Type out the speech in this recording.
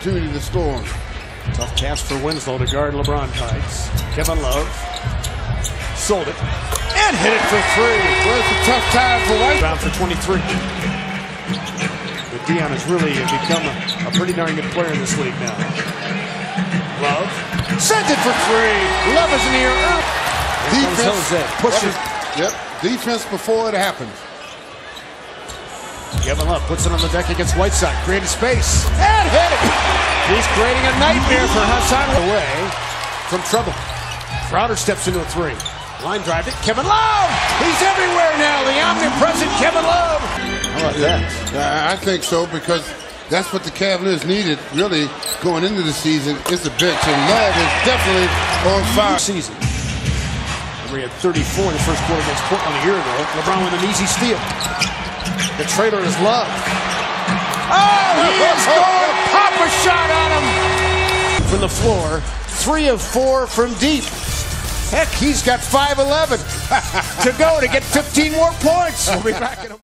opportunity to score. Tough pass for Winslow to guard LeBron Tides. Kevin Love sold it and hit it for three. Well, it's a tough time for White. Round for 23. But Dion has really become a, a pretty darn good player in this league now. Love sent it for three. Love is in the air. Defense. Pushes. Yep. Defense before it happens. Kevin Love puts it on the deck against Whiteside. Created space and hit it. He's creating a nightmare for Hassan away from trouble. Crowder steps into a three. Line drive it. Kevin Love. He's everywhere now. The omnipresent Kevin Love. How about that? I I think so because that's what the Cavaliers needed really going into the season is a bench. And Love is definitely on fire. Season. We had 34 in the first quarter against Portland a year ago. LeBron with an easy steal. The trailer is Love. Oh, he is oh, going to pop a shot on him from the floor. Three of four from deep. Heck, he's got 5'11 to go to get 15 more points. We'll be back in a